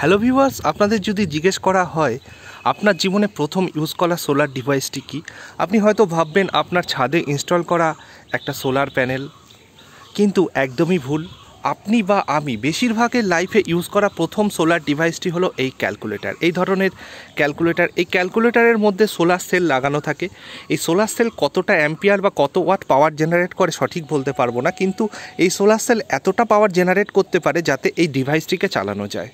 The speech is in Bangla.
হ্যালো ভিউয়ার্স, আপনাদের যদি জিজ্ঞেস করা হয়, আপনার জীবনে প্রথম ইউজ করা সোলার ডিভাইসটি কি? আপনি হয়তো ভাববেন আপনার ছাদে ইনস্টল করা একটা সোলার প্যানেল। কিন্তু একদমই ভুল। আপনি বা আমি বেশিরভাগের লাইফে ইউজ করা প্রথম সোলার ডিভাইসটি হলো এই ক্যালকুলেটর। এই ধরনের ক্যালকুলেটর, এই ক্যালকুলেটরের মধ্যে সোলার সেল লাগানো থাকে। এই সোলার সেল কতটা অ্যাম্পিয়ার বা কত ওয়াট পাওয়ার জেনারেট করে সঠিক বলতে পারব না। কিন্তু এই সোলার সেল এতটা পাওয়ার জেনারেট করতে পারে যাতে এই ডিভাইসটিকে চালানো যায়।